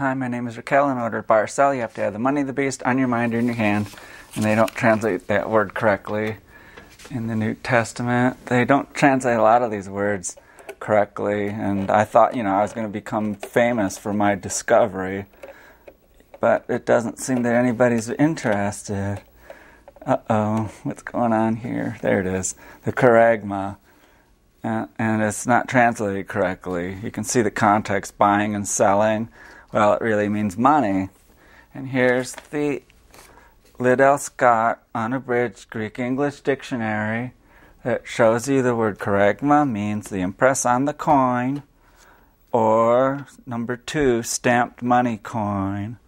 Hi, my name is Raquel. In order to buy or sell, you have to have the money of the beast on your mind or in your hand. And they don't translate that word correctly in the New Testament. They don't translate a lot of these words correctly. And I thought, you know, I was going to become famous for my discovery. But it doesn't seem that anybody's interested. Uh oh, what's going on here? There it is. The charagma. Uh, and it's not translated correctly. You can see the context buying and selling. Well, it really means money. And here's the Liddell Scott unabridged Greek English dictionary that shows you the word charagma means the impress on the coin, or number two, stamped money coin.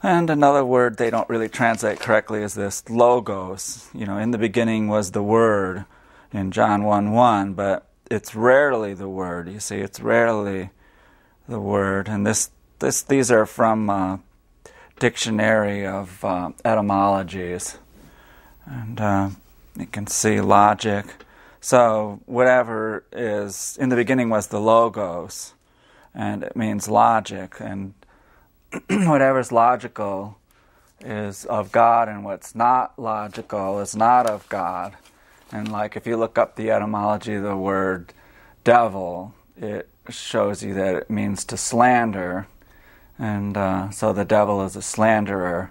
And another word they don't really translate correctly is this logos. You know, in the beginning was the word in John 1 1, but it's rarely the word. You see, it's rarely the word. And this, this, these are from a dictionary of uh, etymologies. And uh, you can see logic. So, whatever is in the beginning was the logos, and it means logic. And whatever's logical is of God, and what's not logical is not of God. And like if you look up the etymology of the word devil, it shows you that it means to slander. And uh, so the devil is a slanderer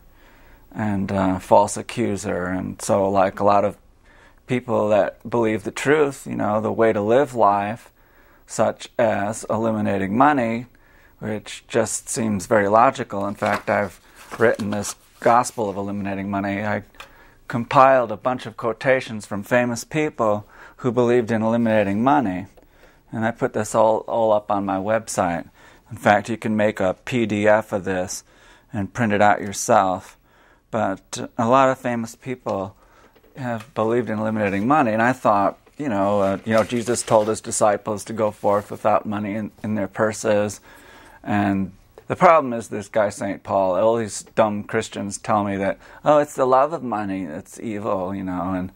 and uh, false accuser. And so, like a lot of people that believe the truth, you know, the way to live life, such as eliminating money, which just seems very logical. In fact, I've written this gospel of eliminating money. I compiled a bunch of quotations from famous people who believed in eliminating money. And I put this all, all up on my website. In fact, you can make a PDF of this and print it out yourself. But a lot of famous people have believed in eliminating money, and I thought, you know, uh, you know, Jesus told his disciples to go forth without money in, in their purses, and the problem is this guy St. Paul. All these dumb Christians tell me that, oh, it's the love of money that's evil, you know, and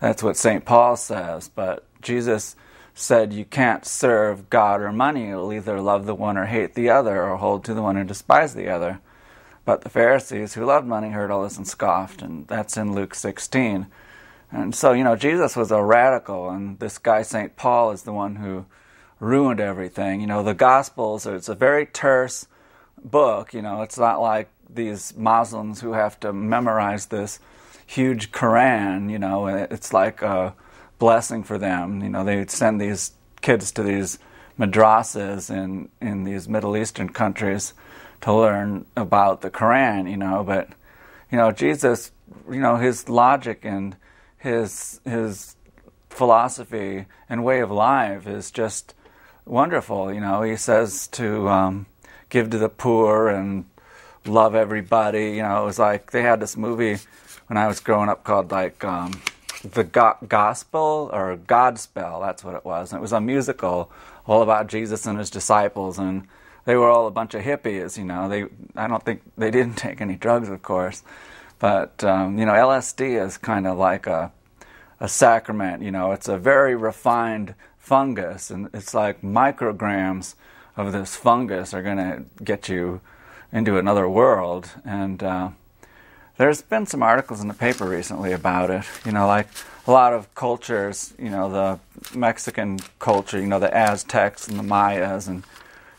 that's what St. Paul says. But Jesus said you can't serve God or money. You'll either love the one or hate the other, or hold to the one or despise the other. But the Pharisees who loved money heard all this and scoffed, and that's in Luke 16. And so, you know, Jesus was a radical, and this guy St. Paul is the one who ruined everything. You know, the Gospels, it's a very terse, book. You know, it's not like these Muslims who have to memorize this huge Quran. You know, it's like a blessing for them. You know, they send these kids to these madrasas in in these Middle Eastern countries to learn about the Quran. You know, but you know, Jesus, you know, his logic and his his philosophy and way of life is just wonderful. You know, he says to um, give to the poor and love everybody. You know, it was like they had this movie when I was growing up called like um, the Go- Gospel or Godspell. That's what it was. And it was a musical all about Jesus and his disciples, and they were all a bunch of hippies. You know, they I don't think they didn't take any drugs, of course, but um, you know, LSD is kind of like a a sacrament. You know, it's a very refined fungus, and it's like micrograms of this fungus are going to get you into another world. And uh, there's been some articles in the paper recently about it. You know, like a lot of cultures, you know, the Mexican culture, you know, the Aztecs and the Mayas, and,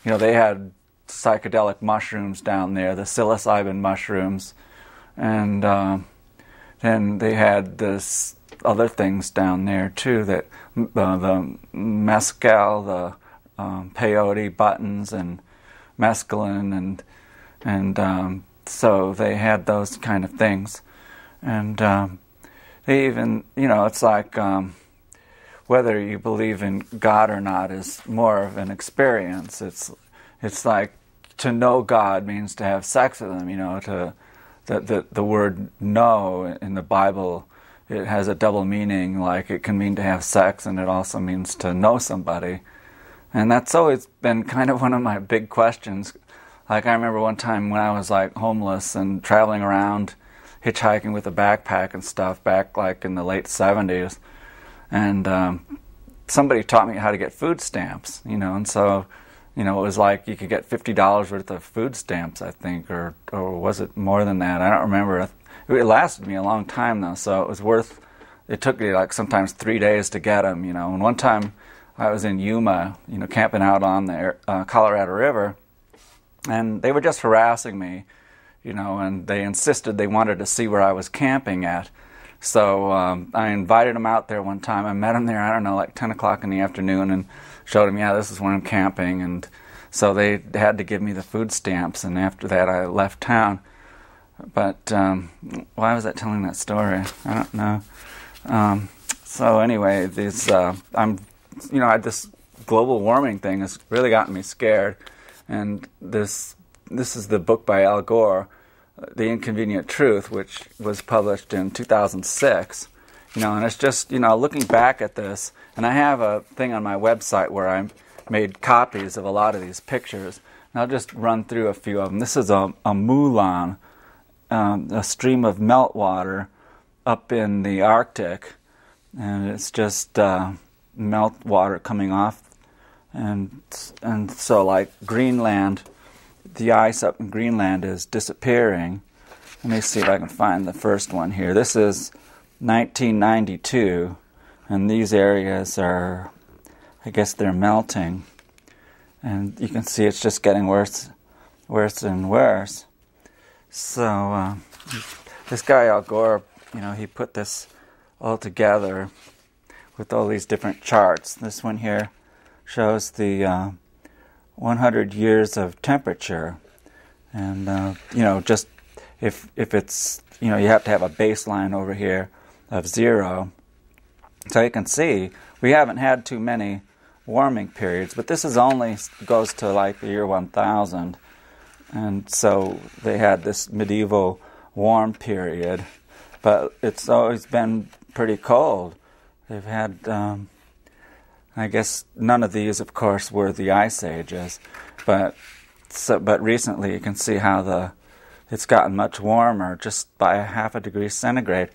you know, they had psychedelic mushrooms down there, the psilocybin mushrooms. And uh, then they had this other things down there too that uh, the mescal, the um, peyote buttons and mescaline and and um, so they had those kind of things and um, they even you know it's like um, whether you believe in God or not is more of an experience it's it's like to know God means to have sex with him you know to the, the, the word know in the Bible it has a double meaning like it can mean to have sex and it also means to know somebody and that's always been kind of one of my big questions. Like, I remember one time when I was like homeless and traveling around, hitchhiking with a backpack and stuff back like in the late 70s. And um, somebody taught me how to get food stamps, you know, and so you know, it was like you could get fifty dollars worth of food stamps, I think, or or was it more than that? I don't remember. It lasted me a long time though, so it was worth. It took me like sometimes three days to get them, you know. And one time, I was in Yuma, you know, camping out on the uh, Colorado River, and they were just harassing me, you know, and they insisted they wanted to see where I was camping at. So um, I invited them out there one time. I met them there, I don't know, like 10 o'clock in the afternoon, and showed them, yeah, this is where I'm camping. And so they had to give me the food stamps, and after that, I left town. But um, why was I telling that story? I don't know. Um, so anyway, these uh, I'm, you know, I, this global warming thing has really gotten me scared, and this this is the book by Al Gore, The Inconvenient Truth, which was published in 2006. You know, and it's just you know looking back at this, and I have a thing on my website where I made copies of a lot of these pictures. And I'll just run through a few of them. This is a, a Moulin, um, a stream of meltwater up in the Arctic, and it's just uh, meltwater coming off, and and so like Greenland, the ice up in Greenland is disappearing. Let me see if I can find the first one here. This is 1992, and these areas are, I guess they're melting, and you can see it's just getting worse, worse and worse. So uh, this guy Al Gore, you know, he put this all together with all these different charts. This one here shows the uh, 100 years of temperature, and uh, you know, just if if it's you know, you have to have a baseline over here of zero. So you can see we haven't had too many warming periods, but this is only goes to like the year 1000. And so they had this medieval warm period, but it's always been pretty cold. They've had, um, I guess, none of these, of course, were the ice ages, but so, but recently you can see how the it's gotten much warmer, just by a half a degree centigrade.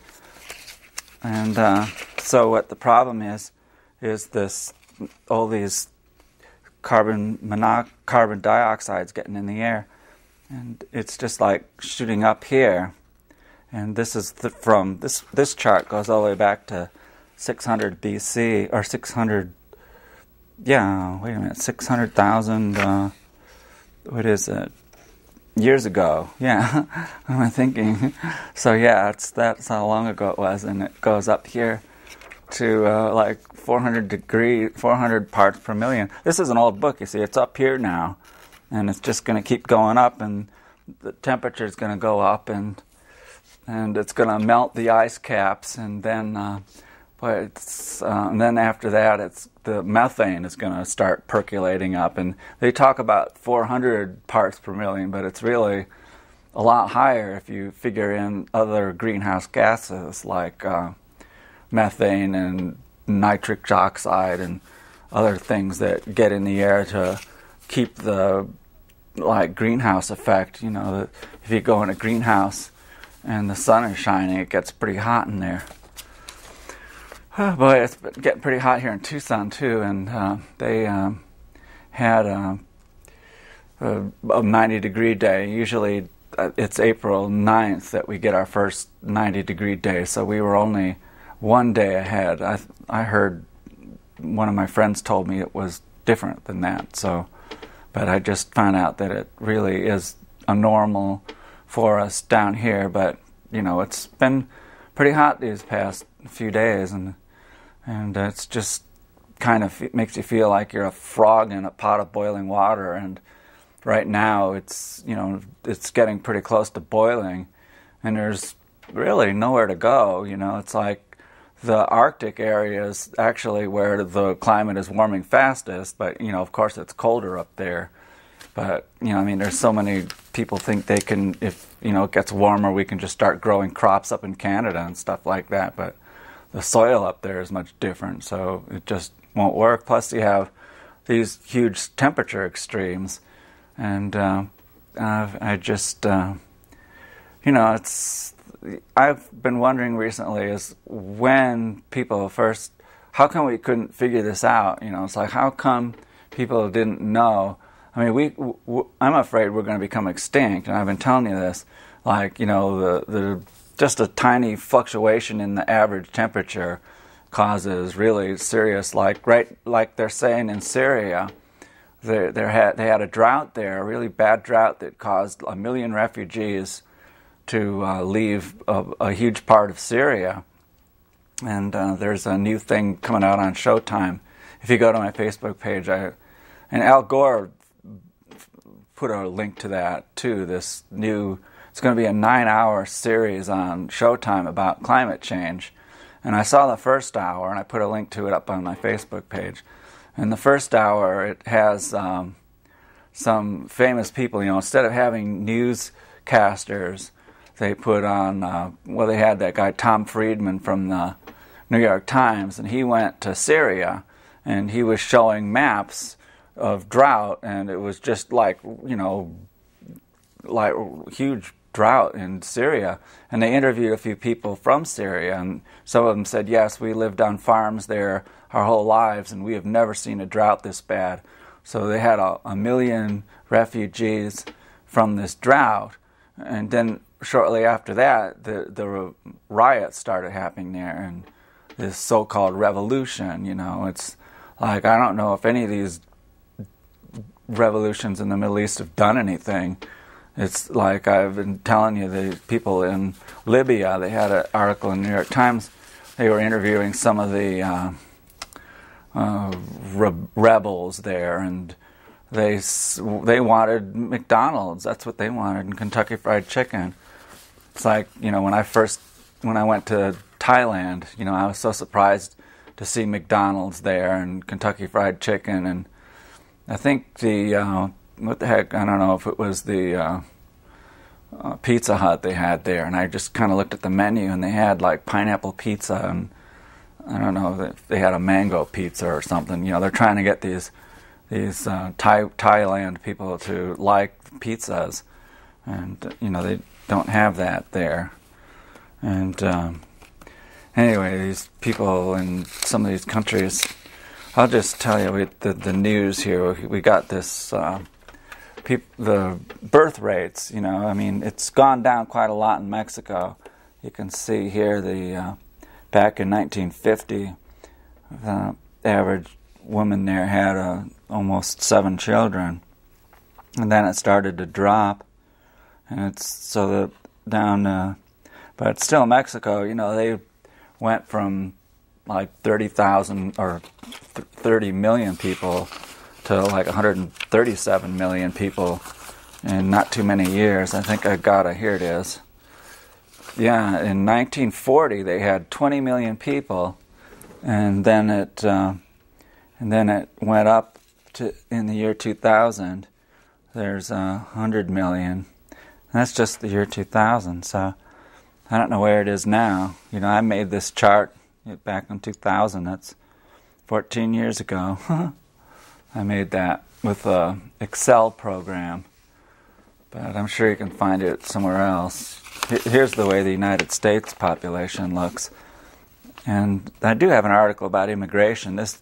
And uh, so what the problem is, is this all these carbon monox- carbon dioxides getting in the air, and it's just like shooting up here. And this is the, from this this chart goes all the way back to 600 BC or 600. Yeah, wait a minute, 600,000. Uh, what is it? years ago. Yeah, I'm thinking? So yeah, it's that's how long ago it was, and it goes up here to uh, like 400 degree, 400 parts per million. This is an old book, you see. It's up here now, and it's just going to keep going up, and the temperature is going to go up, and and it's going to melt the ice caps, and then. Uh, but uh, and then after that, it's the methane is going to start percolating up, and they talk about 400 parts per million, but it's really a lot higher if you figure in other greenhouse gases like uh, methane and nitric oxide and other things that get in the air to keep the like greenhouse effect. You know, if you go in a greenhouse and the sun is shining, it gets pretty hot in there. Oh boy, it's getting pretty hot here in Tucson too, and uh, they um, had uh, a, a, 90 degree day. Usually uh, it's April 9th that we get our first 90 degree day, so we were only one day ahead. I, I heard one of my friends told me it was different than that, so, but I just found out that it really is a normal for us down here, but you know, it's been pretty hot these past few days, and and it's just kind of it makes you feel like you're a frog in a pot of boiling water. And right now it's you know it's getting pretty close to boiling. And there's really nowhere to go you know? It's like the arctic area is actually where the climate is warming fastest but you know of course it's colder up there. But you know i mean there's so many people think they can if you know it gets warmer we can just start growing crops up in canada and stuff like that. But the soil up there is much different, so it just won't work. Plus, you have these huge temperature extremes, and uh, I just, uh, you know, it's. I've been wondering recently is when people first, how come we couldn't figure this out? You know, it's like how come people didn't know I mean, we, I'm afraid we're going to become extinct, and I've been telling you this. Like, you know, the, the just a tiny fluctuation in the average temperature causes really serious, like right, like they're saying in Syria, they, they had, they had a drought there, a really bad drought that caused a million refugees to uh, leave a, a, huge part of Syria. And uh, there's a new thing coming out on Showtime. If you go to my Facebook page, I, and Al Gore put a link to that too. This new, it's going to be a nine-hour series on Showtime about climate change. And I saw the first hour, and I put a link to it up on my Facebook page. In the first hour, it has um, some famous people. You know, instead of having newscasters, they put on. Uh, well, they had that guy Tom Friedman from the New York Times, and he went to Syria, and he was showing maps of drought, and it was just like you know, like huge drought in Syria. And they interviewed a few people from Syria, and some of them said, "Yes, we lived on farms there our whole lives, and we have never seen a drought this bad." So they had a, a million refugees from this drought, and then shortly after that, the the riots started happening there, and this so-called revolution. You know, it's like I don't know if any of these revolutions in the Middle East have done anything. It's like I've been telling you, the people in Libya, they had an article in the New York Times. They were interviewing some of the uh, uh, re- rebels there, and they they wanted McDonald's. That's what they wanted, and Kentucky Fried Chicken. It's like you know when I first when I went to Thailand, you know I was so surprised to see McDonald's there and Kentucky Fried Chicken and I think the uh, what the heck I don't know if it was the uh, uh, Pizza Hut they had there, and I just kind of looked at the menu and they had like pineapple pizza and I don't know if they had a mango pizza or something. You know, they're trying to get these these uh, Thai, Thailand people to like pizzas, and you know they don't have that there. And um, anyway, these people in some of these countries I'll just tell you we, the the news here. We got this. Uh, peop, the birth rates. You know, I mean, it's gone down quite a lot in Mexico. You can see here the uh, back in 1950, the average woman there had uh, almost seven children, and then it started to drop, and it's so the down. Uh, but still, Mexico. You know, they went from like 30,000 or 30 million people to like 137 million people in not too many years. I think I got it. Here it is. Yeah, in 1940 they had 20 million people, and then it uh, and then it went up to in the year 2000. There's uh, 100 million. that's just the year 2000. So I don't know where it is now. You know, I made this chart back in 2000. That's 14 years ago. I made that with a Excel program, but I'm sure you can find it somewhere else. Here's the way the United States population looks, and I do have an article about immigration. This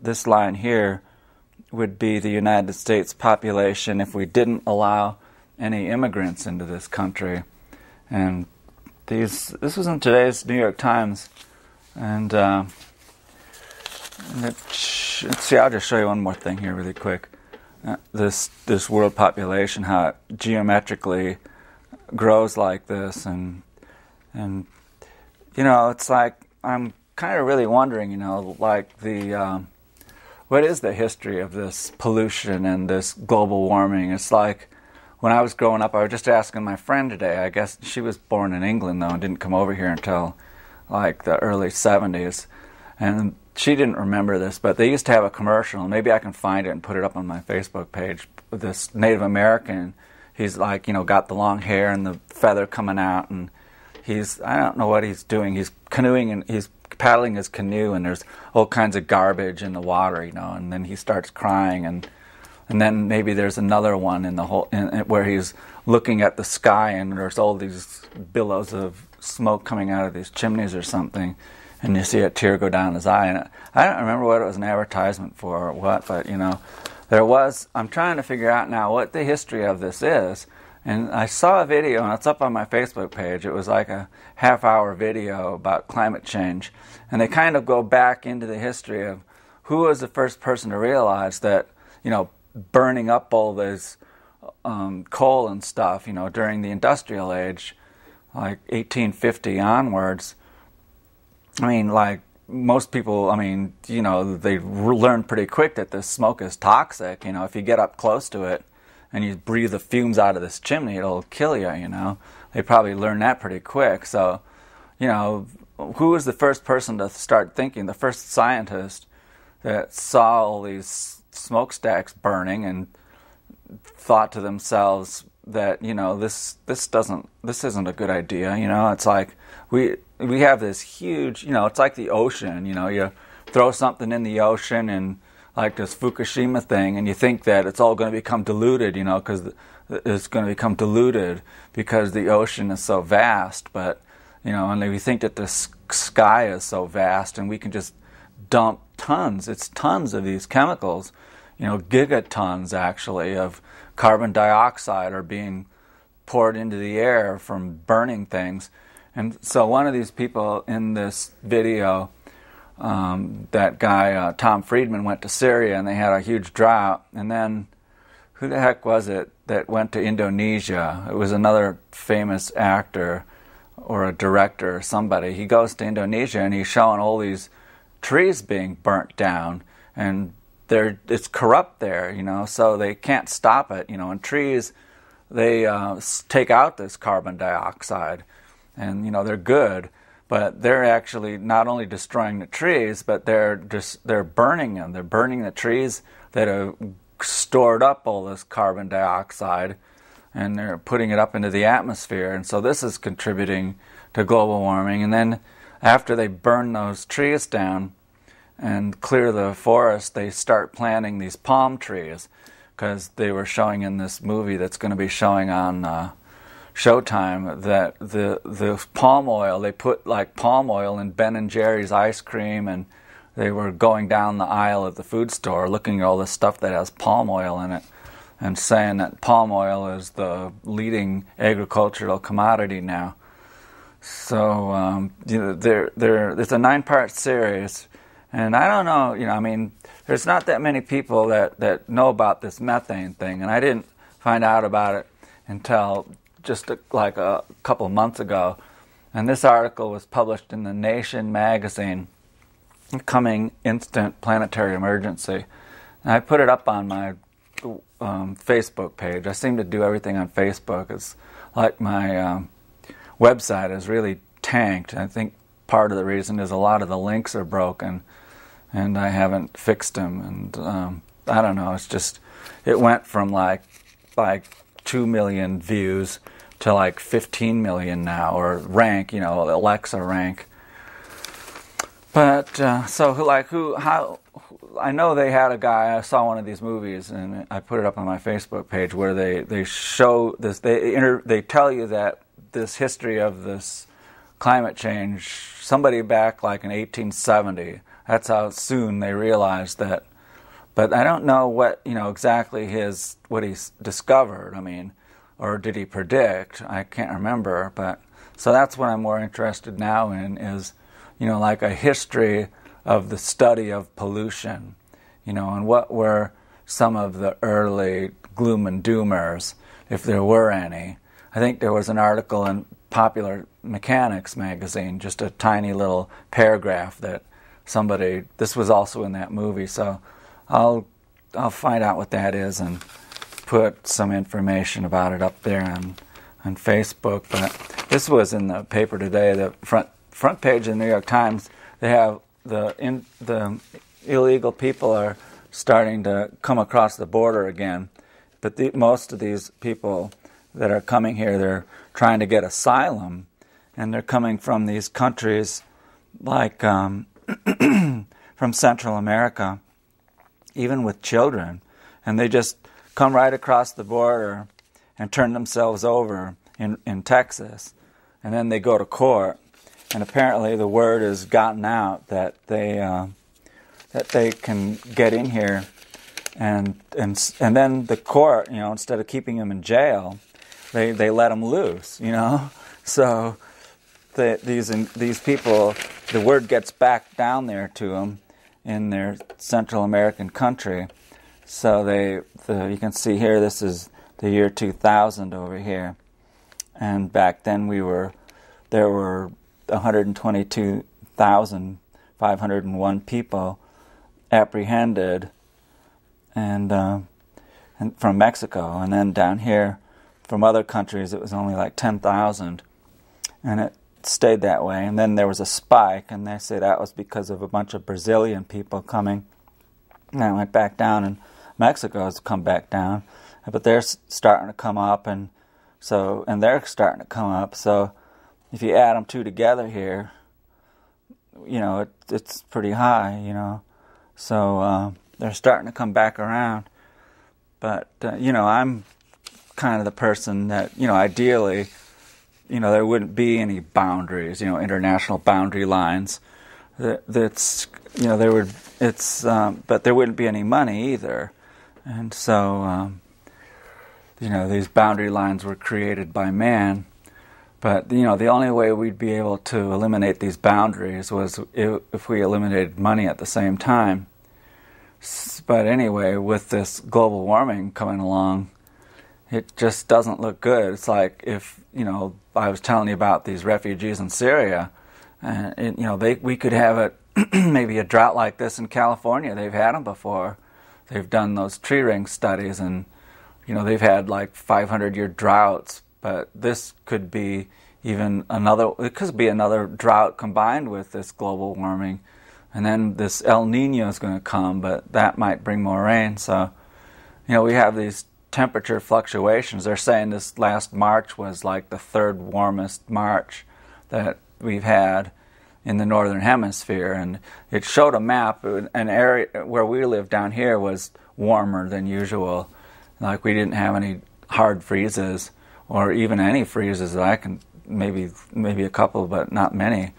this line here would be the United States population if we didn't allow any immigrants into this country, and these this was in today's New York Times and uh, let's see, I'll just show you one more thing here really quick. Uh, this this world population, how it geometrically grows like this, and and you know, it's like I'm kind of really wondering, you know, like the um, what is the history of this pollution and this global warming? It's like when I was growing up, I was just asking my friend today. I guess she was born in England though, and didn't come over here until like the early 70s. And she didn't remember this, but they used to have a commercial. Maybe I can find it and put it up on my Facebook page. This Native American, he's like, you know, got the long hair and the feather coming out, and he's, I don't know what he's doing. He's canoeing and he's paddling his canoe, and there's all kinds of garbage in the water, you know, and then he starts crying, and and then maybe there's another one in the whole in, where he's looking at the sky, and there's all these billows of smoke coming out of these chimneys or something, and you see a tear go down his eye. And I don't remember what it was an advertisement for or what, but you know, there was, I'm trying to figure out now what the history of this is. And I saw a video, and it's up on my Facebook page. It was like a half hour video about climate change. And they kind of go back into the history of who was the first person to realize that, you know, burning up all this um, coal and stuff, you know, during the industrial age, like 1850 onwards. I mean, like most people, I mean, you know, they learn pretty quick that this smoke is toxic. You know, if you get up close to it and you breathe the fumes out of this chimney, it'll kill you, you know. They probably learn that pretty quick. So, you know, who was the first person to start thinking, the first scientist that saw all these smokestacks burning and thought to themselves that, you know, this this doesn't this isn't a good idea, you know. It's like we we have this huge, you know, it's like the ocean, you know, you throw something in the ocean and like this Fukushima thing, and you think that it's all going to become diluted, you know, because it's going to become diluted because the ocean is so vast. But you know, and we think that the sky is so vast, and we can just dump tons. It's tons of these chemicals, you know, gigatons actually of carbon dioxide are being poured into the air from burning things. And so one of these people in this video, um, that guy uh, Tom Friedman went to Syria and they had a huge drought. And then who the heck was it that went to Indonesia? It was another famous actor or a director or somebody. He goes to Indonesia and he's showing all these trees being burnt down and they're it's corrupt there, you know, so they can't stop it, you know. And trees, they uh, take out this carbon dioxide and you know they're good, but they're actually not only destroying the trees, but they're just they're burning them. They're burning the trees that have stored up all this carbon dioxide, and they're putting it up into the atmosphere. And so this is contributing to global warming. And then after they burn those trees down and clear the forest, they start planting these palm trees because they were showing in this movie that's going to be showing on. Uh, Showtime that the the palm oil they put like palm oil in Ben and Jerry's ice cream and they were going down the aisle at the food store looking at all this stuff that has palm oil in it and saying that palm oil is the leading agricultural commodity now. So um, you know, there there it's a nine part series, and I don't know. You know, I mean, there's not that many people that that know about this methane thing, and I didn't find out about it until just a, like a couple months ago, and this article was published in the Nation magazine, coming instant planetary emergency. And I put it up on my um, Facebook page. I seem to do everything on Facebook. It's like my um, website is really tanked. I think part of the reason is a lot of the links are broken, and I haven't fixed them. And um, I don't know. It's just it went from like like two million views to like 15 million now, or rank, you know, Alexa rank. But uh, so, like, who, how, I know they had a guy. I saw one of these movies, and I put it up on my Facebook page where they they show this. They inter, they tell you that this history of this climate change. Somebody back like in 1870. That's how soon they realized that. But I don't know what you know exactly his what he's discovered. I mean, or did he predict? I can't remember, but so that's what I'm more interested now in is, you know, like a history of the study of pollution, you know, and what were some of the early gloom and doomers, if there were any. I think there was an article in Popular Mechanics magazine, just a tiny little paragraph that somebody. This was also in that movie, so I'll I'll find out what that is and put some information about it up there on on Facebook. But this was in the paper today. The front front page of the New York Times. They have the in, the illegal people are starting to come across the border again. But the, most of these people that are coming here, they're trying to get asylum, and they're coming from these countries like um, from Central America, even with children, and they just come right across the border and turn themselves over in, in Texas. And then they go to court. And apparently the word has gotten out that they, uh, that they can get in here and and and then the court, you know, instead of keeping them in jail, they they let them loose, you know. So the, these these people, the word gets back down there to them in their Central American country. So they, the, you can see here, this is the year 2000 over here, and back then we were, there were 122,501 people apprehended, and uh, and from Mexico, and then down here from other countries, it was only like 10,000. And it stayed that way. And then there was a spike, and they say that was because of a bunch of Brazilian people coming. And it went back down, and Mexico has come back down. But they're starting to come up, and so and they're starting to come up. So if you add them two together here, you know it, it's pretty high. You know, so uh, they're starting to come back around. But uh, you know, I'm kind of the person that you know ideally you know there wouldn't be any boundaries you know international boundary lines that, that's you know there would it's um, but there wouldn't be any money either and so um, you know these boundary lines were created by man but you know the only way we'd be able to eliminate these boundaries was if, we eliminated money at the same time but anyway with this global warming coming along it just doesn't look good. It's like if you know I was telling you about these refugees in Syria, and you know they we could have it maybe a drought like this in California. They've had them before. They've done those tree ring studies, and you know they've had like 500 year droughts. But this could be even another. It could be another drought combined with this global warming, and then this El Nino is going to come, but that might bring more rain. So, you know, we have these temperature fluctuations. They're saying this last March was like the third warmest March that we've had in the northern hemisphere, and it showed a map. An area where we live down here was warmer than usual. Like we didn't have any hard freezes, or even any freezes that I can maybe maybe a couple, but not many.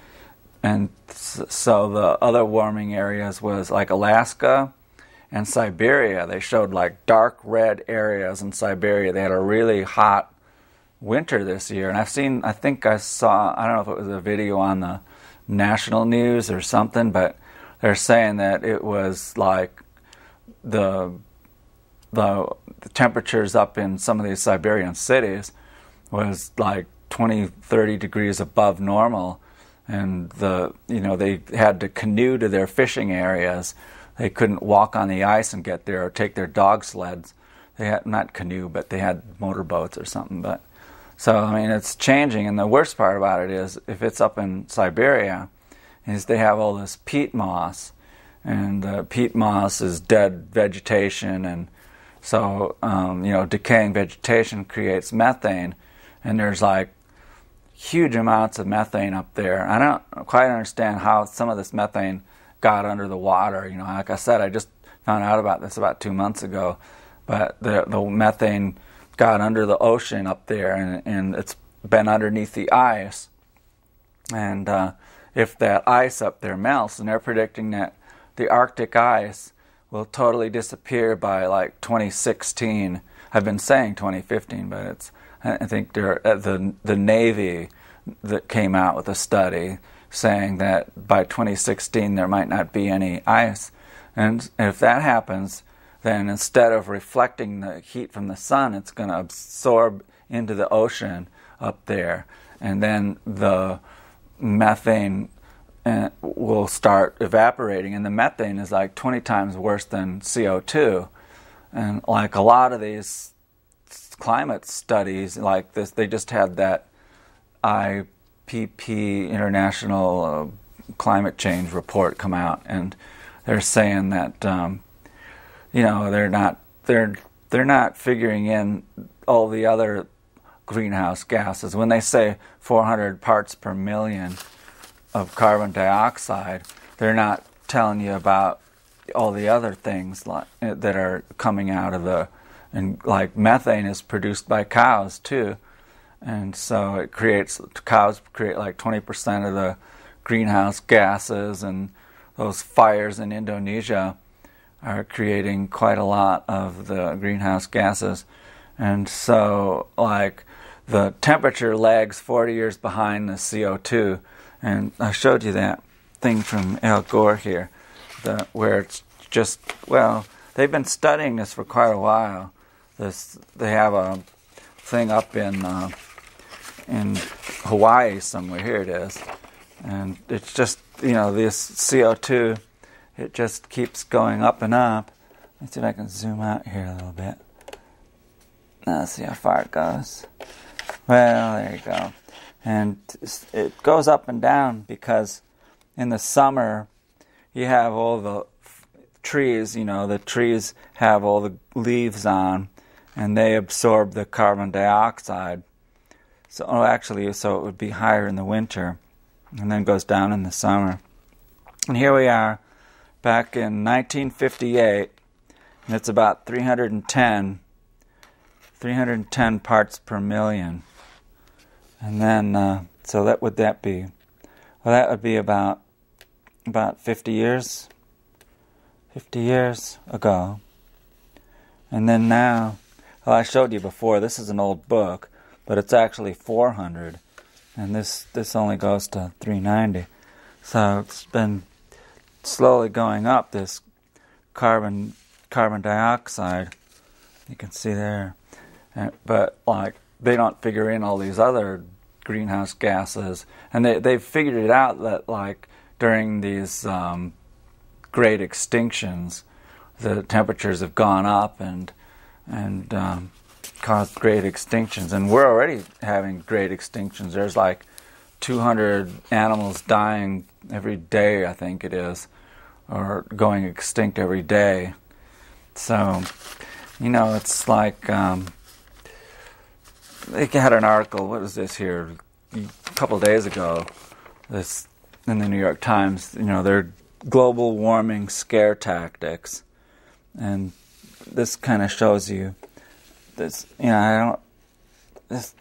And so the other warming areas was like Alaska and Siberia. They showed like dark red areas in Siberia. They had a really hot winter this year. And I've seen, I think I saw, I don't know if it was a video on the national news or something, but they're saying that it was like the the, the temperatures up in some of these Siberian cities was like 20, 30 degrees above normal. And the you know they had to canoe to their fishing areas they couldn't walk on the ice and get there or take their dog sleds. They had not canoe, but they had motorboats or something. But so I mean, it's changing. And the worst part about it is, if it's up in Siberia, is they have all this peat moss, and uh, peat moss is dead vegetation, and so um, you know, decaying vegetation creates methane, and there's like huge amounts of methane up there. I don't quite understand how some of this methane got under the water. You know, like I said, I just found out about this about two months ago, but the the methane got under the ocean up there, and and it's been underneath the ice, and uh, if that ice up there melts, and they're predicting that the Arctic ice will totally disappear by like 2016. I've been saying 2015, but it's I think uh, the the Navy that came out with a study saying that by 2016 there might not be any ice. And if that happens, then instead of reflecting the heat from the sun, it's going to absorb into the ocean up there. And then the methane uh, will start evaporating. And the methane is like 20 times worse than CO2. And like a lot of these climate studies, like this, they just had that IPP International uh, Climate Change report come out, and they're saying that um, you know they're not they're they're not figuring in all the other greenhouse gases. When they say 400 parts per million of carbon dioxide, they're not telling you about all the other things like, that are coming out of the and like methane is produced by cows too and so it creates cows create like 20% of the greenhouse gases and those fires in Indonesia are creating quite a lot of the greenhouse gases. And so, like, the temperature lags 40 years behind the CO2. And I showed you that thing from Al Gore here, the, where it's just, well, they've been studying this for quite a while. This, they have a thing up in, uh, in Hawaii somewhere. Here it is. And it's just, you know, this CO2 it just keeps going up and up. Let's see if I can zoom out here a little bit. Now let's see how far it goes. Well, there you go. And it goes up and down because in the summer you have all the trees, you know, the trees have all the leaves on and they absorb the carbon dioxide. So, oh, actually, so it would be higher in the winter and then goes down in the summer. And here we are back in 1958, and it's about 310, 310 parts per million. And then, uh, so that would that be? Well, that would be about about 50 years, 50 years ago. And then now, well, I showed you before. This is an old book, but it's actually 400, and this this only goes to 390. So it's been slowly going up this carbon carbon dioxide. You can see there, but like they don't figure in all these other greenhouse gases, and they they've figured it out that like during these um, great extinctions, the temperatures have gone up and and um, caused great extinctions, and we're already having great extinctions. There's like 200 animals dying every day, I think it is, or going extinct every day. So, you know, it's like um, they had an article. What was this here? A couple days ago, this in the New York Times. You know, they're global warming scare tactics, and this kind of shows you this. You know, I don't. This,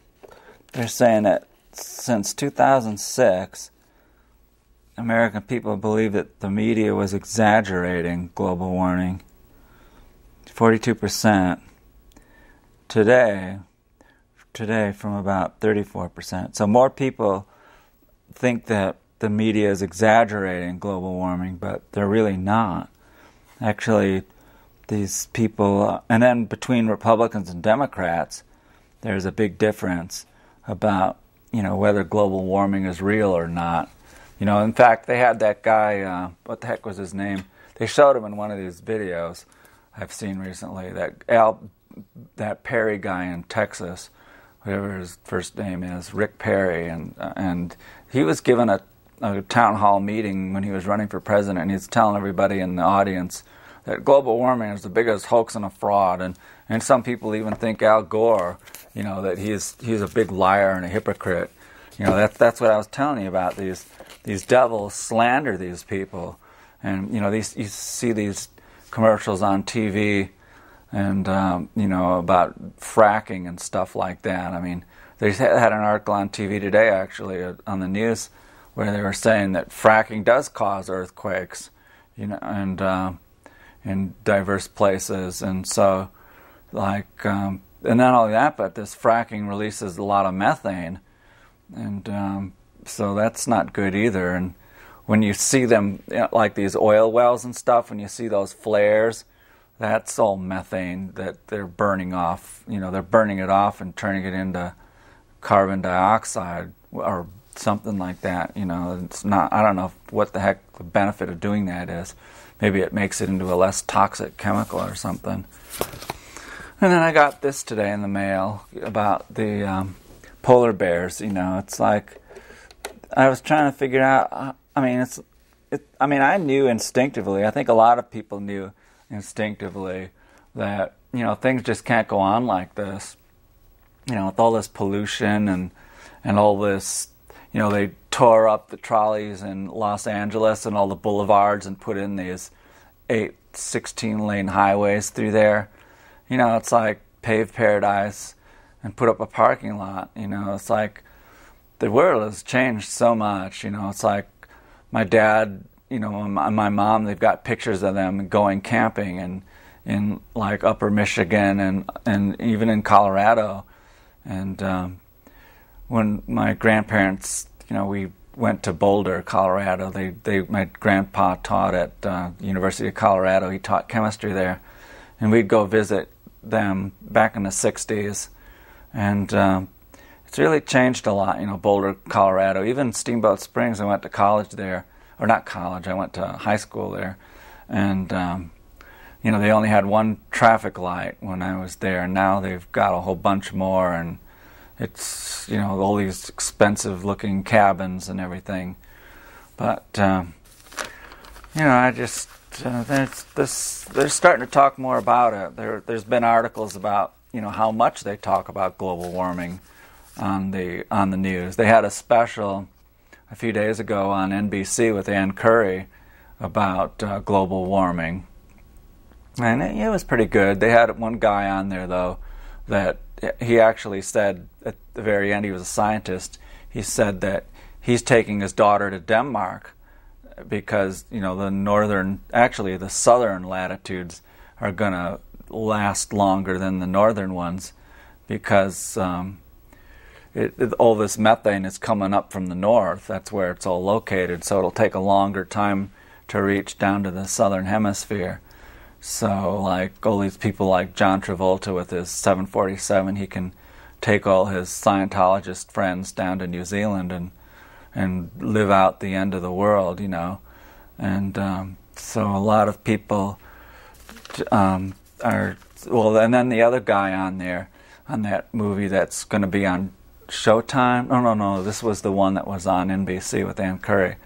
they're saying that since 2006 American people believe that the media was exaggerating global warming. 42%. Today, today from about 34%. So more people think that the media is exaggerating global warming, but they're really not. Actually, these people, and then between Republicans and Democrats, there's a big difference about you know whether global warming is real or not. You know, in fact, they had that guy. Uh, what the heck was his name? They showed him in one of these videos I've seen recently. That Al, that Perry guy in Texas, whatever his first name is, Rick Perry, and uh, and he was given a, a town hall meeting when he was running for president. and He's telling everybody in the audience that global warming is the biggest hoax and a fraud, and and some people even think Al Gore, you know, that he's he's a big liar and a hypocrite. You know, that's that's what I was telling you about these these devils slander these people, and you know these you see these commercials on TV, and um, you know about fracking and stuff like that. I mean, they had an article on TV today actually uh, on the news where they were saying that fracking does cause earthquakes, you know, and uh, in diverse places, and so like. Um, and not only that, but this fracking releases a lot of methane, and um, so that's not good either. And when you see them, you know, like these oil wells and stuff, when you see those flares, that's all methane that they're burning off. You know, they're burning it off and turning it into carbon dioxide or something like that. You know, it's not. I don't know what the heck the benefit of doing that is. Maybe it makes it into a less toxic chemical or something. And then I got this today in the mail about the um, polar bears. You know, it's like I was trying to figure out. Uh, I mean, it's. It, I mean, I knew instinctively. I think a lot of people knew instinctively that you know things just can't go on like this. You know, with all this pollution and and all this, you know, they tore up the trolleys in Los Angeles and all the boulevards and put in these eight 16 lane highways through there. You know, it's like paved paradise and put up a parking lot. You know, it's like the world has changed so much. You know, it's like my dad, you know, my, my mom, they've got pictures of them going camping and in like Upper Michigan and and even in Colorado, and um, when my grandparents, you know, we went to Boulder, Colorado. They, they, my grandpa taught at uh, University of Colorado. He taught chemistry there, and we'd go visit them back in the '60s, and um, it's really changed a lot. You know, Boulder, Colorado, even Steamboat Springs. I went to college there, or not college. I went to high school there, and um, you know, they only had one traffic light when I was there. And now they've got a whole bunch more, and it's you know all these expensive looking cabins and everything. But um, you know, I just uh, there's this they're starting to talk more about it. There there's been articles about you know how much they talk about global warming on the on the news. They had a special a few days ago on NBC with Ann Curry about uh, global warming, and it, it was pretty good. They had one guy on there though that he actually said at the very end, he was a scientist. He said that he's taking his daughter to Denmark because you know the northern, actually the southern latitudes are going to last longer than the northern ones because um, it, it, all this methane is coming up from the north. That's where it's all located. So it'll take a longer time to reach down to the southern hemisphere. So, like all these people like John Travolta with his 747, he can take all his Scientologist friends down to New Zealand and and live out the end of the world, you know. And um, so a lot of people um, are well, and then the other guy on there on that movie that's going to be on Showtime. No, no, no. This was the one that was on NBC with Ann Curry,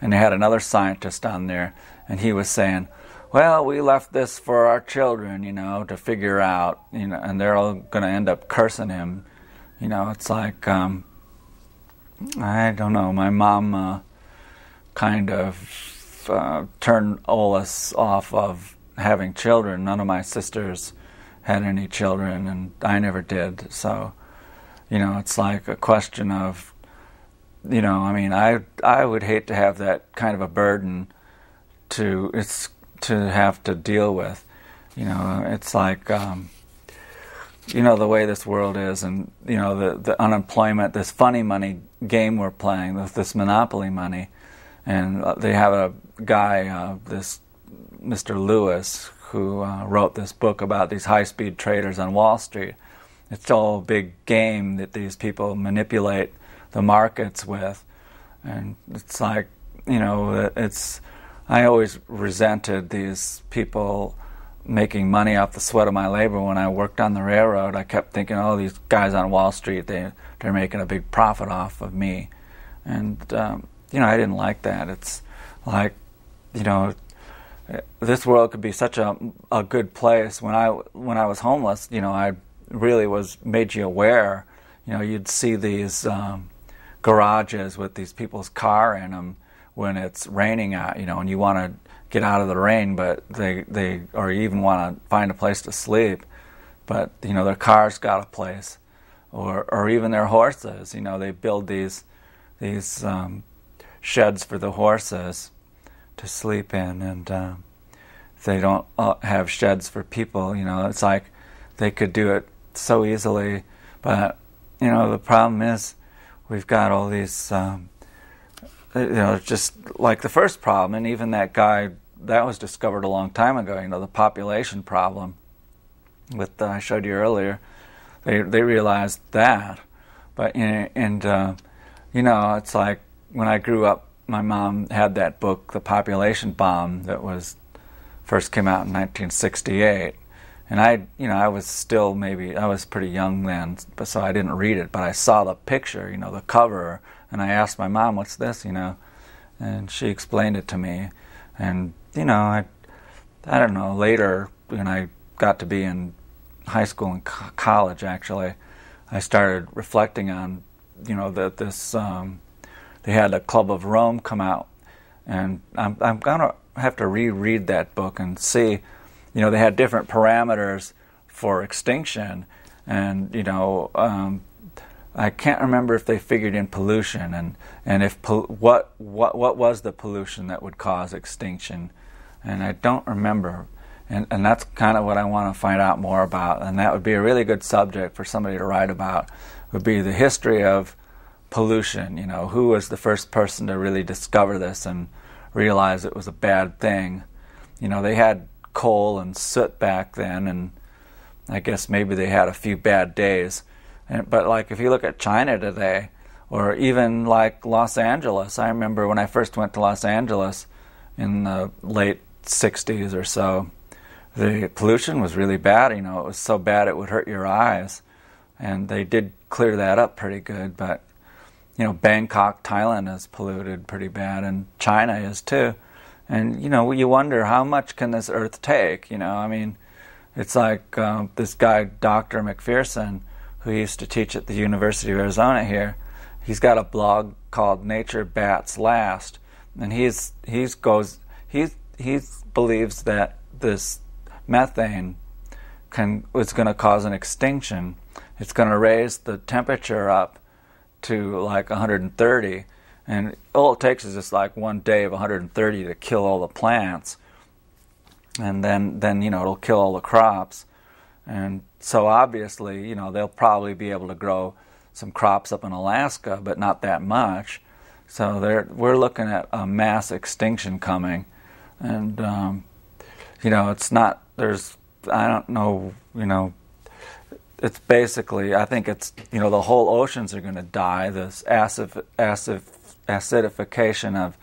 and they had another scientist on there, and he was saying well, we left this for our children, you know, to figure out, you know, and they're all going to end up cursing him. You know, it's like, um, I don't know, my mom uh, kind of uh, turned all us off of having children. None of my sisters had any children, and I never did. So, you know, it's like a question of, you know, I mean, I I would hate to have that kind of a burden. To it's to have to deal with. You know, it's like um, you know the way this world is, and you know the the unemployment, this funny money game we're playing, with this monopoly money, and uh, they have a guy, uh, this Mr. Lewis, who uh, wrote this book about these high-speed traders on Wall Street. It's all a big game that these people manipulate the markets with, and it's like you know it's I always resented these people making money off the sweat of my labor when I worked on the railroad. I kept thinking, oh, these guys on Wall Street, they, they're making a big profit off of me. And, um, you know, I didn't like that. It's like, you know, this world could be such a, a good place. When I, when I was homeless, you know, I really was made you aware. You know, you'd see these um, garages with these people's car in them when it's raining out, you know, and you want to get out of the rain, but they they or you even want to find a place to sleep, but you know their car's got a place, or or even their horses. You know, they build these these um, sheds for the horses to sleep in, and uh, they don't uh, have sheds for people. You know, it's like they could do it so easily, but you know the problem is we've got all these. Um, you know, just like the first problem, and even that guy that was discovered a long time ago. You know, the population problem with uh, I showed you earlier. They they realized that, but and uh, you know, it's like when I grew up, my mom had that book, The Population Bomb, that was first came out in 1968. And I, you know, I was still maybe I was pretty young then, but so I didn't read it. But I saw the picture, you know, the cover, and I asked my mom, "What's this?" You know, and she explained it to me. And you know, I, I don't know. Later, when I got to be in high school and co- college, actually, I started reflecting on, you know, that this. Um, they had a Club of Rome come out, and I'm I'm gonna have to reread that book and see. You know, they had different parameters for extinction, and you know, um, I can't remember if they figured in pollution and and if what what what was the pollution that would cause extinction, and I don't remember. And, and that's kind of what I want to find out more about, and that would be a really good subject for somebody to write about. Would be the history of pollution. You know, who was the first person to really discover this and realize it was a bad thing? You know, they had coal and soot back then, and I guess maybe they had a few bad days. And, but like if you look at China today, or even like Los Angeles, I remember when I first went to Los Angeles in the late 60s or so, the pollution was really bad. You know, it was so bad it would hurt your eyes, and they did clear that up pretty good. But you know, Bangkok, Thailand is polluted pretty bad, and China is too. And you know, you wonder how much can this Earth take? You know, I mean, it's like um, this guy, Dr. McPherson, who used to teach at the University of Arizona here. He's got a blog called Nature Bats Last, and he's he's goes he he believes that this methane can is going to cause an extinction. It's going to raise the temperature up to like 130, and all it takes is just like one day of 130 to kill all the plants, and then then you know it'll kill all the crops, and so obviously you know they'll probably be able to grow some crops up in Alaska, but not that much. So we're looking at a mass extinction coming, and um, you know it's not there's I don't know you know it's basically I think it's you know the whole oceans are going to die. This acid, acid acidification of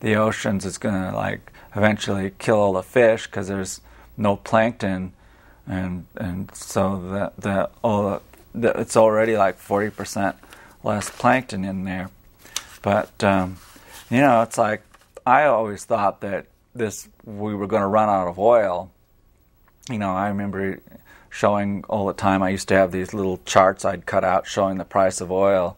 the oceans is going to like eventually kill all the fish because there's no plankton, and and so that the all the, it's already like forty percent less plankton in there. But um, you know, it's like I always thought that this we were going to run out of oil. You know, I remember showing all the time. I used to have these little charts I'd cut out showing the price of oil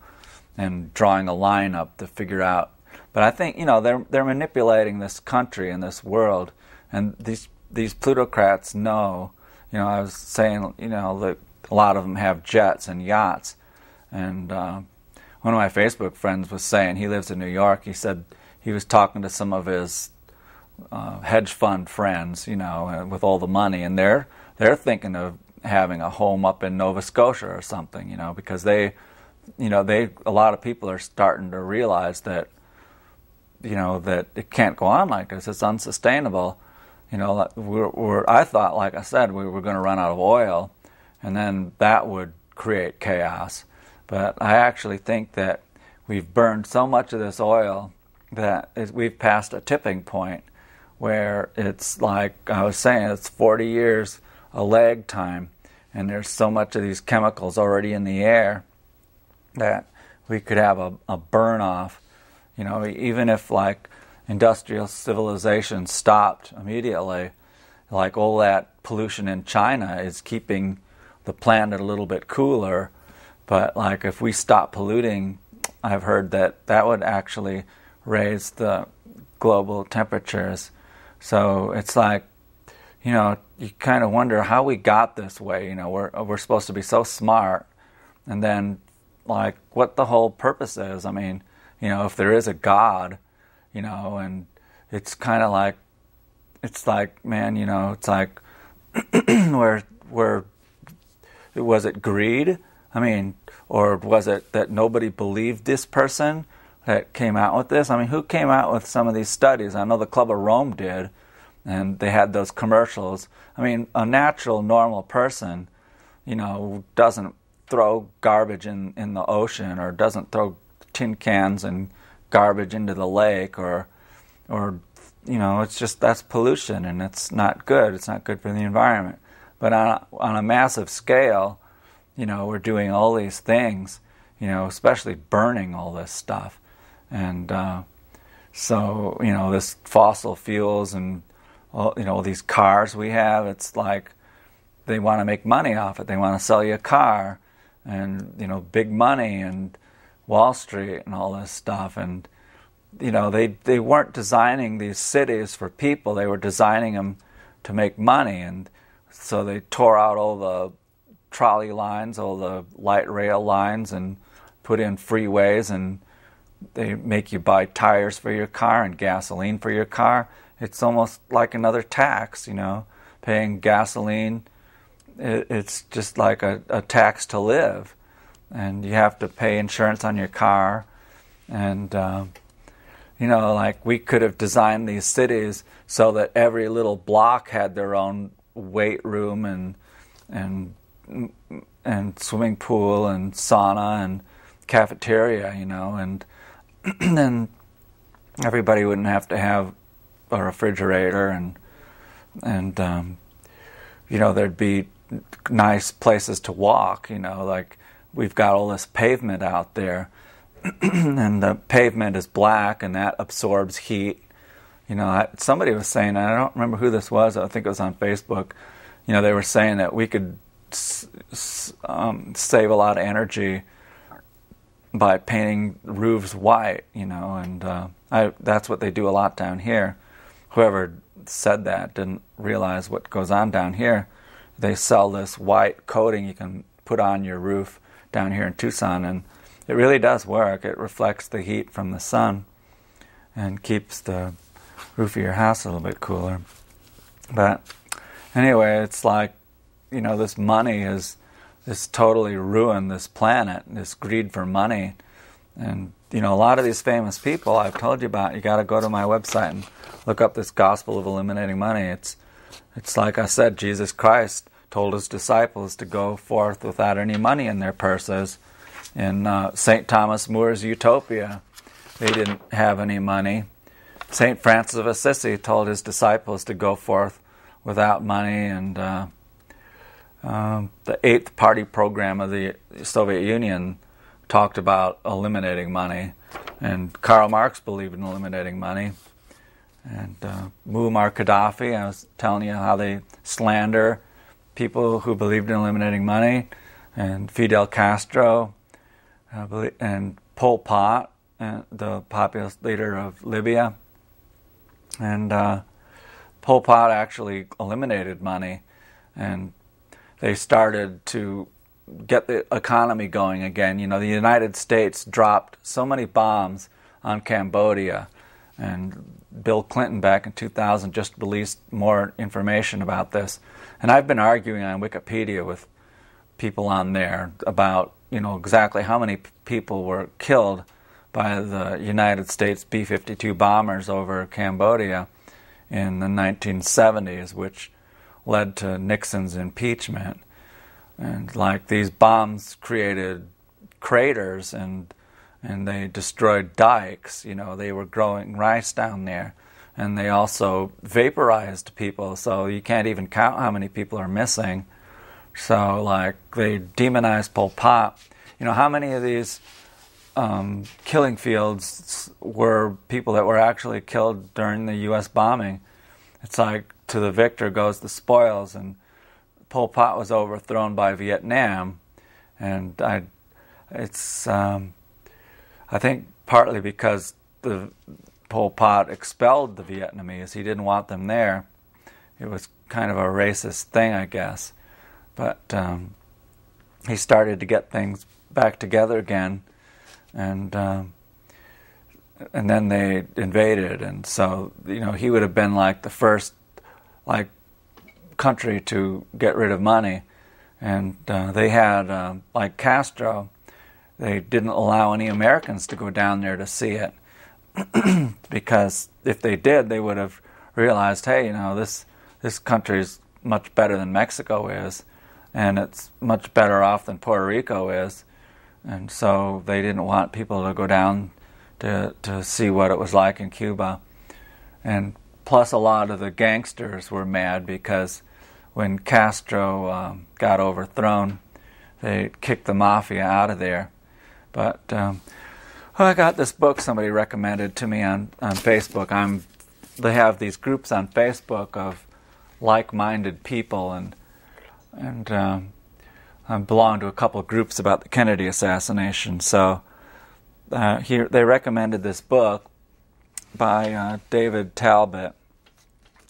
and drawing a line up to figure out. But I think you know they're they're manipulating this country and this world, and these these plutocrats know. You know, I was saying you know that a lot of them have jets and yachts, and uh, one of my Facebook friends was saying he lives in New York. He said he was talking to some of his uh, hedge fund friends, you know, uh, with all the money, and they're they're thinking of having a home up in Nova Scotia or something, you know, because they, you know, they a lot of people are starting to realize that, you know, that it can't go on like this. It's unsustainable. You know, we're, we're I thought, like I said, we were going to run out of oil, and then that would create chaos. But I actually think that we've burned so much of this oil that we've passed a tipping point where it's like I was saying, it's 40 years a lag time, and there's so much of these chemicals already in the air that we could have a, a burn off. You know, even if like industrial civilization stopped immediately, like all that pollution in China is keeping the planet a little bit cooler. But like if we stop polluting, I've heard that that would actually raise the global temperatures. So it's like you know, you kind of wonder how we got this way. You know, we're we're supposed to be so smart, and then like what the whole purpose is. I mean, you know, if there is a God, you know, and it's kind of like, it's like, man, you know, it's like, where where was it greed? I mean, or was it that nobody believed this person that came out with this? I mean, who came out with some of these studies? I know the Club of Rome did and they had those commercials. I mean, a natural, normal person, you know, doesn't throw garbage in, in the ocean or doesn't throw tin cans and garbage into the lake or, or, you know, it's just that's pollution and it's not good. It's not good for the environment. But on a, on a massive scale, you know, we're doing all these things, you know, especially burning all this stuff. And uh, so, you know, this fossil fuels and all, you know, all these cars we have. It's like they want to make money off it. They want to sell you a car, and you know, big money and Wall Street and all this stuff. And you know, they they weren't designing these cities for people. They were designing them to make money, and so they tore out all the trolley lines, all the light rail lines, and put in freeways and they make you buy tires for your car and gasoline for your car. It's almost like another tax, you know, paying gasoline. It's just like a, a tax to live. And you have to pay insurance on your car. And, um, you know, like we could have designed these cities so that every little block had their own weight room and, and, and swimming pool and sauna and cafeteria, you know, and then everybody wouldn't have to have a refrigerator and and um, you know there'd be nice places to walk. You know, like we've got all this pavement out there, and the pavement is black, and that absorbs heat. You know, I, somebody was saying, I don't remember who this was. I think it was on Facebook. You know, they were saying that we could um, save a lot of energy by painting roofs white, you know, and uh, I, that's what they do a lot down here. Whoever said that didn't realize what goes on down here. They sell this white coating you can put on your roof down here in Tucson, and it really does work. It reflects the heat from the sun and keeps the roof of your house a little bit cooler. But anyway, it's like, you know, this money has this totally ruined this planet, this greed for money. And, you know, a lot of these famous people I've told you about, you got to go to my website and look up this gospel of eliminating money. It's, it's like I said, Jesus Christ told his disciples to go forth without any money in their purses. In uh, St. Thomas More's Utopia, they didn't have any money. St. Francis of Assisi told his disciples to go forth without money and uh, um, the eighth party program of the Soviet Union talked about eliminating money, and Karl Marx believed in eliminating money. And uh, Muammar Gaddafi, I was telling you how they slander people who believed in eliminating money, and Fidel Castro, uh, and Pol Pot, uh, the populist leader of Libya. And uh, Pol Pot actually eliminated money, and they started to get the economy going again. You know, the United States dropped so many bombs on Cambodia, and Bill Clinton back in 2000 just released more information about this. And I've been arguing on Wikipedia with people on there about, you know, exactly how many people were killed by the United States B 52 bombers over Cambodia in the 1970s, which led to Nixon's impeachment. And like these bombs created craters and and they destroyed dikes. You know, they were growing rice down there. And they also vaporized people, so you can't even count how many people are missing. So, like, they demonized Pol Pot. You know, how many of these um, killing fields were people that were actually killed during the U.S. bombing? It's like to the victor goes the spoils, and Pol Pot was overthrown by Vietnam, and I, it's um, I think partly because the Pol Pot expelled the Vietnamese. He didn't want them there. It was kind of a racist thing, I guess. But um, he started to get things back together again, and um, and then they invaded, and so you know he would have been like the first like country to get rid of money, and uh, they had uh, like Castro. They didn't allow any Americans to go down there to see it. Because if they did, they would have realized, hey, you know, this this country is much better than Mexico is, and it's much better off than Puerto Rico is, and so they didn't want people to go down to to see what it was like in Cuba, and plus a lot of the gangsters were mad because when Castro um, got overthrown, they kicked the mafia out of there. But um, well, I got this book somebody recommended to me on, on Facebook. I'm they have these groups on Facebook of like-minded people, and and um, I belong to a couple of groups about the Kennedy assassination. So uh, here they recommended this book by uh, David Talbot,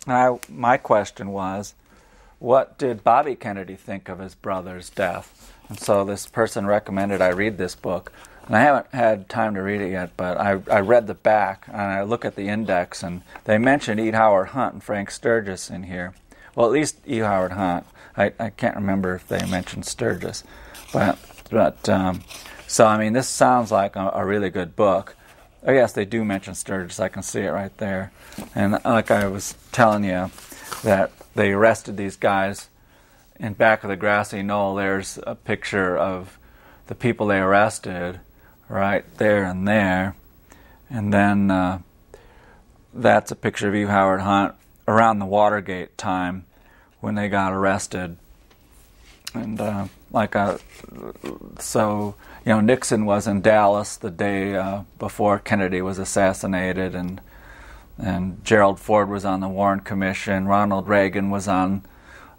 I, my question was, what did Bobby Kennedy think of his brother's death? And so this person recommended I read this book. And I haven't had time to read it yet, but I, I read the back and I look at the index, and they mentioned E. Howard Hunt and Frank Sturgis in here. Well, at least E. Howard Hunt. I, I can't remember if they mentioned Sturgis. But, but um, so, I mean, this sounds like a, a really good book. Oh, yes, they do mention Sturgis. I can see it right there. And like I was telling you, that they arrested these guys in back of the grassy knoll. There's a picture of the people they arrested right there and there. And then uh, that's a picture of you, Howard Hunt around the Watergate time when they got arrested. And uh, like uh, so you know Nixon was in Dallas the day uh, before Kennedy was assassinated, and and Gerald Ford was on the Warren Commission. Ronald Reagan was on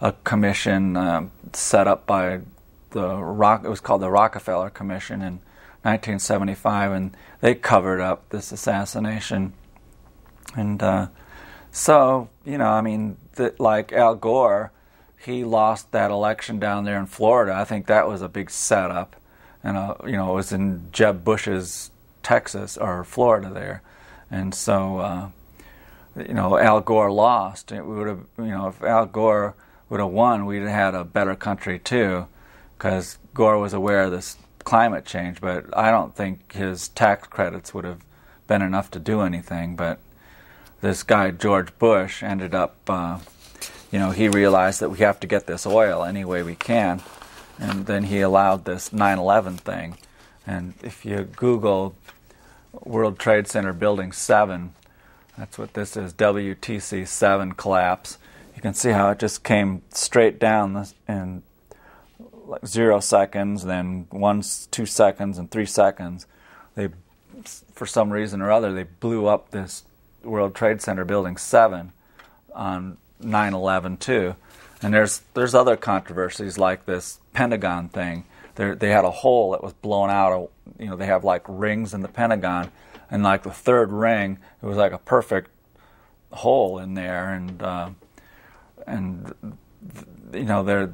a commission uh, set up by the Rock. It was called the Rockefeller Commission in 1975, and they covered up this assassination. And uh, so, you know, I mean, like Al Gore, he lost that election down there in Florida. I think that was a big setup, and uh, you know, it was in Jeb Bush's Texas or Florida there, and so. Uh, you know, Al Gore lost. It would have, you know, if Al Gore would have won, we'd have had a better country too, because Gore was aware of this climate change. But I don't think his tax credits would have been enough to do anything. But this guy George Bush ended up, uh, you know, he realized that we have to get this oil any way we can, and then he allowed this 9/11 thing. And if you Google World Trade Center Building Seven, that's what this is WTC 7 collapse. You can see how it just came straight down in like zero seconds, then one, two seconds, and three seconds. They, for some reason or other, they blew up this World Trade Center Building 7 on 9/11 too. And there's there's other controversies like this Pentagon thing. They they had a hole that was blown out. You know, they have like rings in the Pentagon, and like the third ring, it was like a perfect hole in there, and uh, and you know there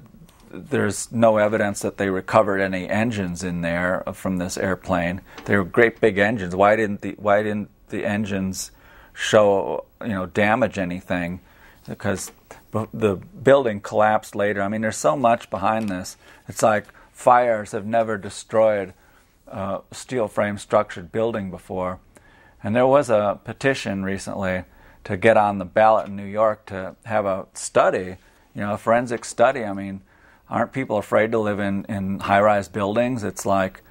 there's no evidence that they recovered any engines in there from this airplane. They were great big engines. Why didn't the why didn't the engines show you know damage anything? Because the building collapsed later. I mean, there's so much behind this. It's like fires have never destroyed a steel frame structured building before. And there was a petition recently to get on the ballot in New York to have a study, you know, a forensic study. I mean, aren't people afraid to live in, in high rise buildings? It's like,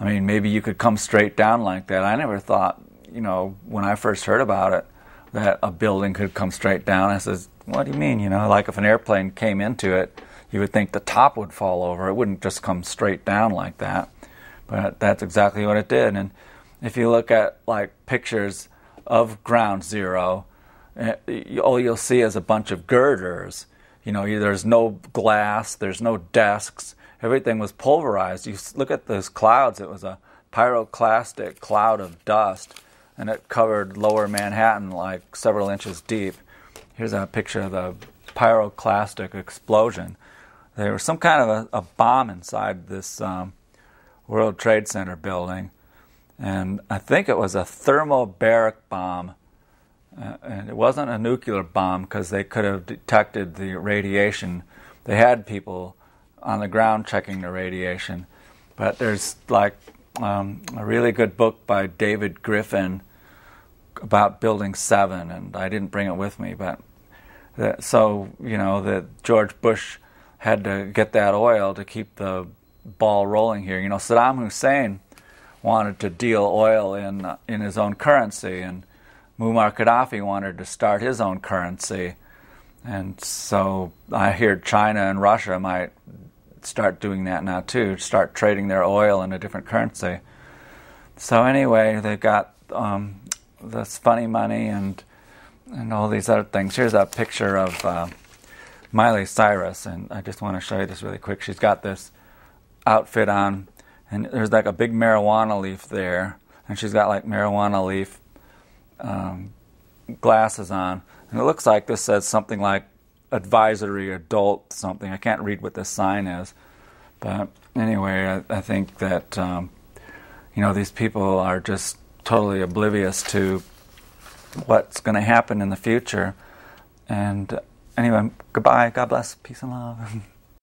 I mean, maybe you could come straight down like that. I never thought, you know, when I first heard about it, that a building could come straight down. I says, what do you mean? You know, like if an airplane came into it, you would think the top would fall over. It wouldn't just come straight down like that. But that's exactly what it did. And if you look at like pictures of ground zero, all you'll see is a bunch of girders. You know, there's no glass, there's no desks. Everything was pulverized. You look at those clouds, it was a pyroclastic cloud of dust, and it covered lower Manhattan like several inches deep. Here's a picture of the pyroclastic explosion. There was some kind of a, a bomb inside this um, World Trade Center building and I think it was a thermobaric bomb. Uh, and it wasn't a nuclear bomb because they could have detected the radiation. They had people on the ground checking the radiation. But there's like um, a really good book by David Griffin about Building 7, and I didn't bring it with me. But the, so, you know, that George Bush had to get that oil to keep the ball rolling here. You know, Saddam Hussein wanted to deal oil in uh, in his own currency, and Muammar Gaddafi wanted to start his own currency, and so I hear China and Russia might start doing that now too, start trading their oil in a different currency. So anyway, they've got um, this funny money and and all these other things. Here's a picture of uh, Miley Cyrus, and I just want to show you this really quick. She's got this outfit on and there's like a big marijuana leaf there, and she's got like marijuana leaf um, glasses on, and it looks like this says something like advisory adult something. I can't read what this sign is, but anyway, I, I think that um, you know these people are just totally oblivious to what's going to happen in the future. And anyway, goodbye. God bless. Peace and love.